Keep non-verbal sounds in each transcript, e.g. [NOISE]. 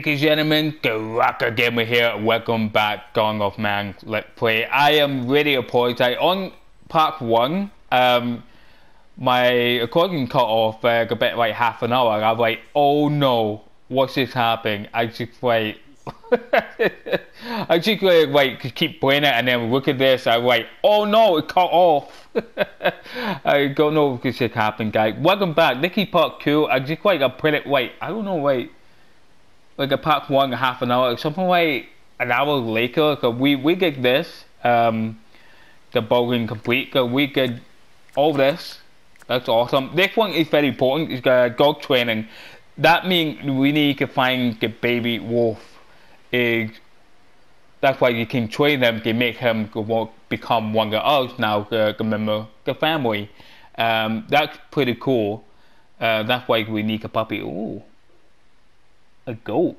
Ladies and gentlemen, Garaka Gamer here. Welcome back, Dawn Of Man. Let's play. I am really apologize. On part one, um, my recording cut off uh, a bit like half an hour. I'm like, oh no, what's this happening? I just like, [LAUGHS] I just like, like keep playing it and then look at this. I'm like, oh no, it cut off. [LAUGHS] I don't know what this happened, guys. Welcome back, Nicky Part Two. I just like I put it wait. I don't know wait like a part one half an hour, something like an hour later. We we get this, um, the bowling complete. We get all this. That's awesome. This one is very important. It's uh, dog training. That means we need to find the baby wolf. Is that's why you can train them to make him become one of us now, the, the member the family. Um, that's pretty cool. Uh, that's why we need a puppy. Ooh a goat.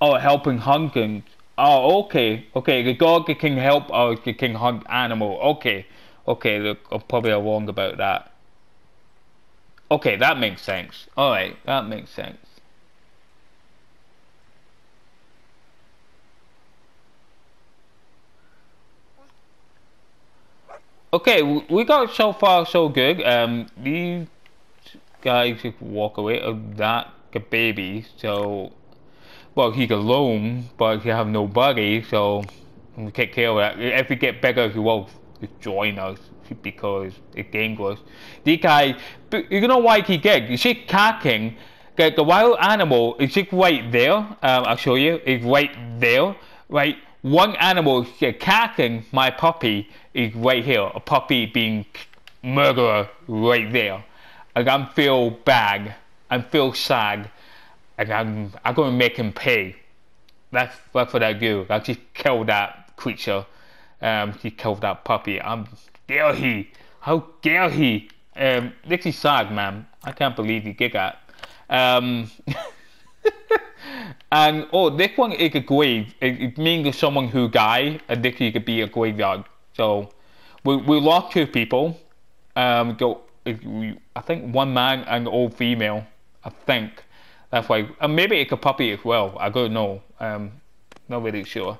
Oh, helping hunting. Oh, okay, okay. The dog can help or can hunt animal. Okay, okay. Look, I'm probably wrong about that. Okay, that makes sense. All right, that makes sense. Okay, we got so far so good. Um, these guys just walk away. of that a baby, so well he's alone, but he have nobody, so we take care of that. If we get bigger, he will join us because it's dangerous. The guy, you know why he get? You see, cacking. The, the wild animal is just right there. Um, I'll show you. It's right there, right one animal attacking my puppy is right here. A puppy being murderer right there. And I'm feel bad. I feel sad. And I'm I'm gonna make him pay. That's that's what I do. I just kill that creature. Um he killed that puppy. I'm dare he. How dare he? Um this is sad man. I can't believe he did that. Um [LAUGHS] and oh, this one is a grave. It, it means someone who died, and this could be a graveyard. So we we lost two people. Um, go. I think one man and old female. I think that's why. And maybe it's a puppy as well. I don't know. Um, not really sure.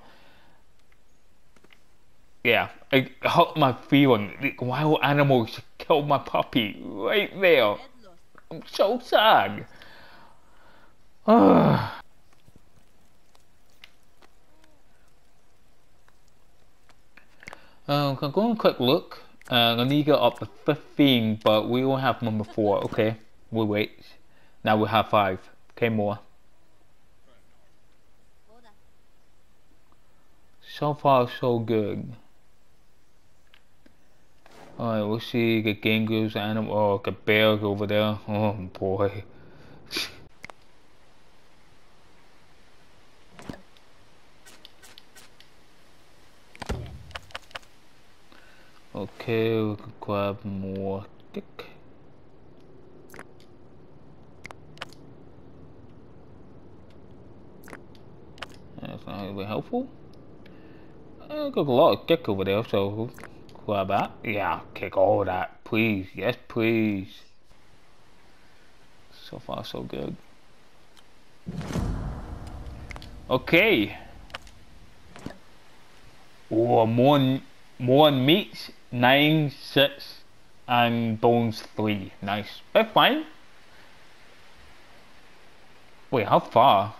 Yeah, it hurt my feeling. Wild animals killed my puppy right there. I'm so sad. [SIGHS] Um, I'm going to quick look. Uh, I need to get up to 15, but we only have number 4. Okay, We'll wait. Now we have 5. Okay, more. So far, so good. Alright, we'll see the kangaroos, animal, oh, the bears over there. Oh boy. To grab more kick. That's not really helpful. I got a lot of kick over there, so grab that. Yeah, kick all that, please. Yes, please. So far, so good. Okay. Or oh, more more meats 9, 6, and bones 3. Nice. That's fine. Wait, how far?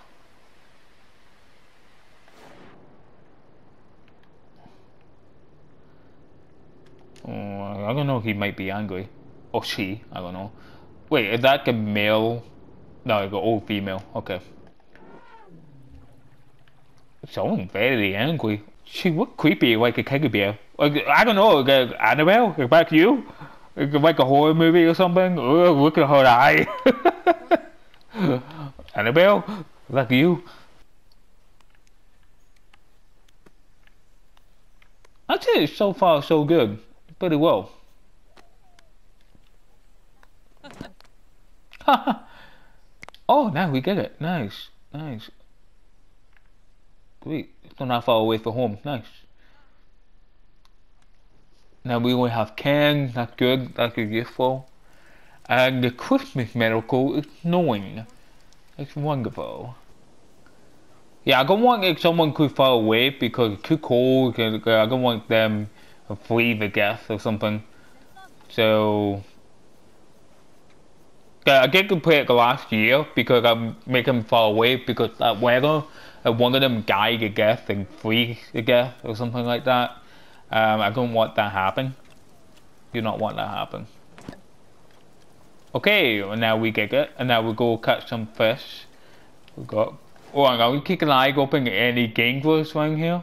Oh, I don't know, he might be angry. Or she, I don't know. Wait, is that a male? No, it's all female, okay. Someone very angry. She looked creepy like a teddy bear. Like, I don't know, like, Annabelle, like back to you? Like a horror movie or something? Oh, look at her eye. [LAUGHS] Annabelle, like you. I'd so far so good. Pretty well. [LAUGHS] oh, now we get it. Nice. Nice. Great. It's not that far away from home. Nice. Now we only have Ken, that's good, that's useful. And the Christmas miracle is knowing. It's wonderful. Yeah, I don't want like, someone too far away because it's too cold. Uh, I don't want them to to death or something. So I did play it the last year because I'm making them far away because that weather. I wanted them die to death and freeze to death or something like that. Um, I don't want that happen. Do not want that happen. Okay, well now we get it, and now we go catch some fish. We got. Oh, I'm gonna keep an eye open any dangerous around here.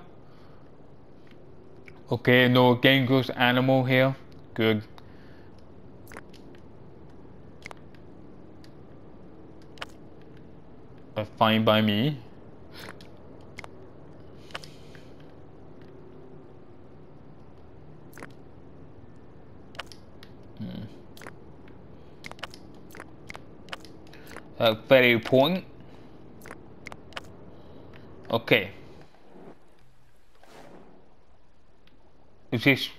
Okay, no dangerous animal here. Good. That's fine by me. Uh, very important. Okay. Is this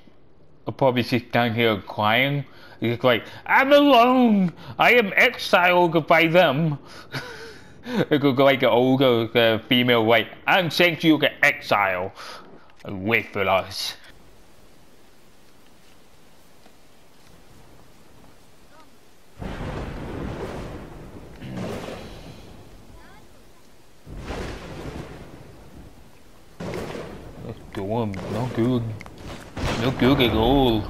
probably sit down here crying? He's like, I'm alone! I am exiled by them! [LAUGHS] it could go like an older uh, female like, I'm sent you to exile. Wait for us. Let's go on, not good. Not good at all.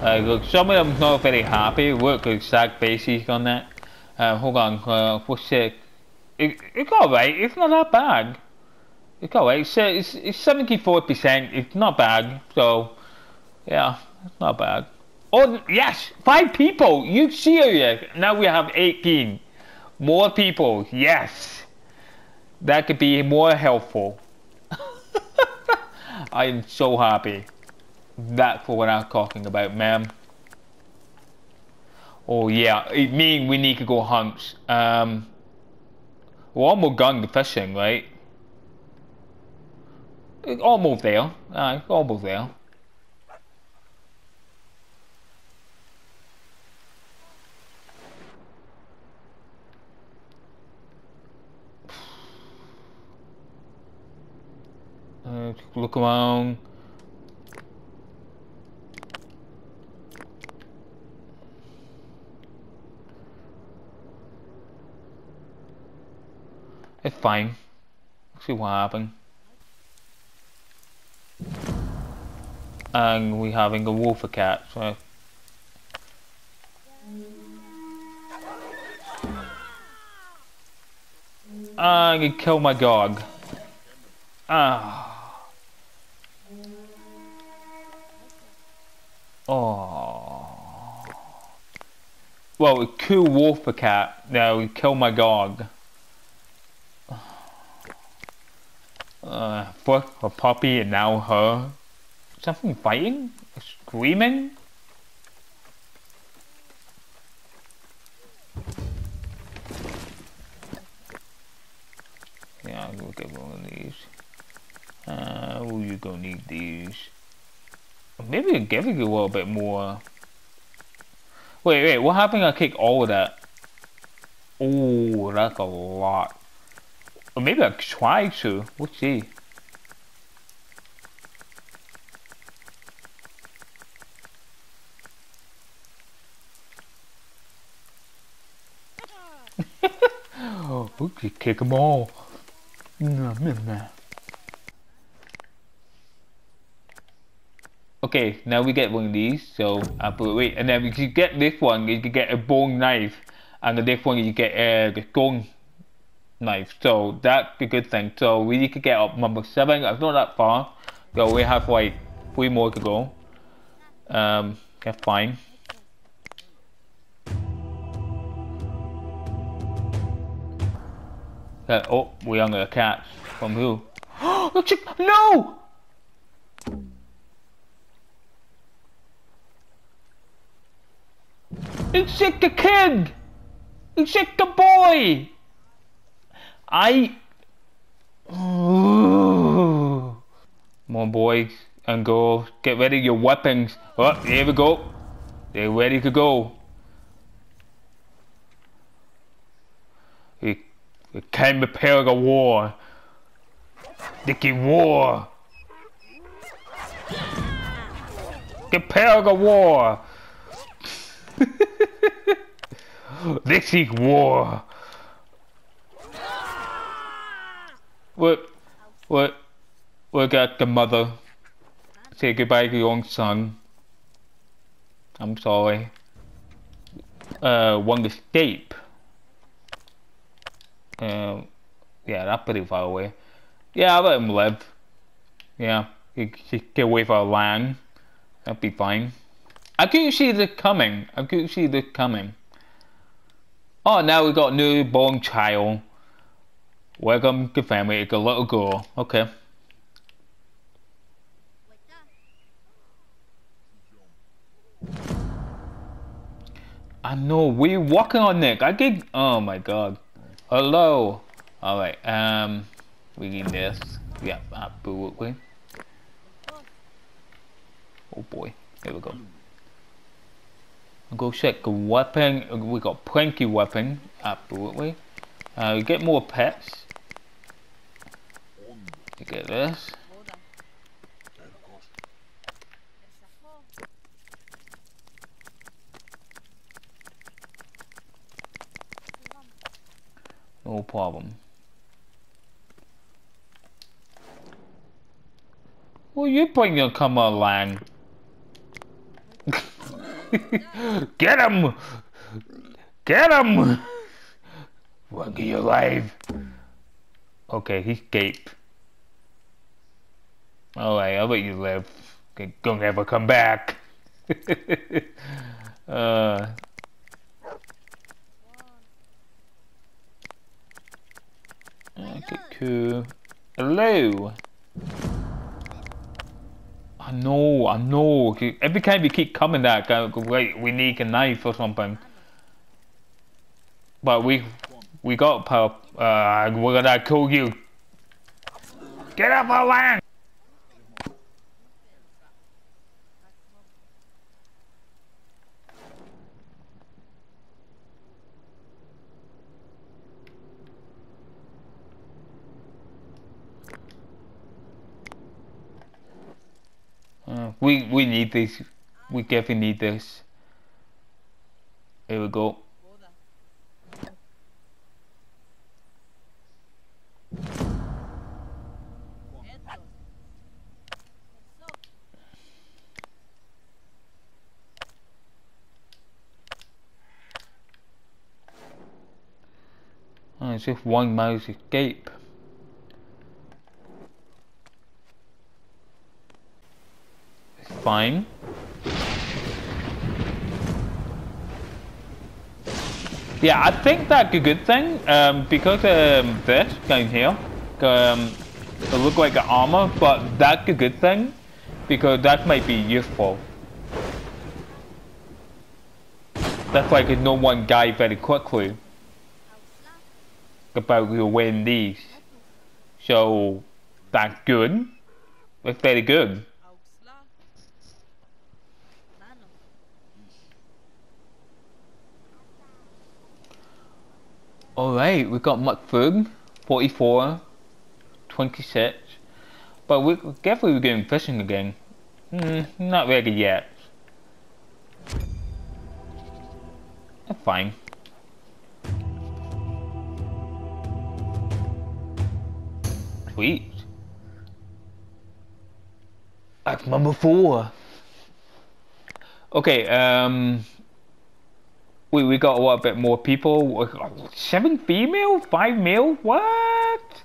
Uh, look, some of them not very happy. Work exact basic on that. Uh, hold on, uh, what's it? It, it's alright, it's not that bad. It's alright, it's, it's, it's 74%, it's not bad, so, yeah, it's not bad. Oh, yes, five people, you serious? Now we have 18. More people, yes. That could be more helpful. [LAUGHS] I am so happy. That's for what I'm talking about, man. Oh yeah, it means we need to go hunt. Um, we're almost the fishing, right? Almost there. Aye, almost there. Uh, look around. It's fine. Let's see what happens. And we're having a wolf cat, so I can kill my dog. Ah. Oh. Well, we kill cat. Now kill my dog. Uh, first a puppy and now her. Something fighting? Screaming? Yeah, I'll go get one of these. Uh, oh, you gonna need these. Maybe give you a little bit more. Wait, wait, what happened I kick all of that? Oh, that's a lot. Or maybe I try to. We'll see. [LAUGHS] oh, could kick them all. Okay, now we get one of these, so I put it away. and then we can get this one, you can get a bone knife, and the next one you get uh, the gun knife. So that's a good thing. So we need to get up number seven. It's not that far. So we have like three more to go. Um, that's fine. Uh, oh, we're under a cat. From who? [GASPS] Oh, no! It's like a kid! It's like a boy! I. Come on, boys. and go get ready your weapons. Oh, here we go. They're ready to go. We, we can prepare a war. Dicky war. Prepare a war. Dixie war. What? What? Look at the mother. Say goodbye to your own son. I'm sorry. Uh, one escape. Uh, yeah, that's pretty far away. Yeah, I'll let him live. Yeah, he, he get away from land. That'd be fine. I couldn't see this coming. I couldn't see this coming. Oh, now we got newborn child. Welcome to family. It's a little girl. Okay. I know we're working on it. I get. Oh my god. Hello. All right. Um, we need this. Yeah, absolutely. Oh boy. Here we go. Go check the weapon. We got plenty weapon. Absolutely. Uh, get more pets. You get this. No problem. Well, you bring your come along. Get him! Get him! Won't you alive. Okay, he escaped. Alright, I'll let you live. Don't ever come back. [LAUGHS] uh, Okay, cool. Hello. I know, I know. Every time we keep coming that, like, we need a knife or something. But we, we got power. Uh, we're gonna kill you. Get off our land! We we need this. We definitely need this. Here we go. Oh, it's just one mouse escape. Fine. Yeah, I think that's a good thing um, because um, this down here um, it look like an armor, but that's a good thing because that might be useful. That's why I could know one guy very quickly about your win these. So that's good. That's very good. Alright, we've got McFood, 44, 26. But we definitely we're going fishing again. Hmm, not ready yet. Fine. Sweet. That's number four. Okay, um we we got a little bit more people. Seven female, five male. What?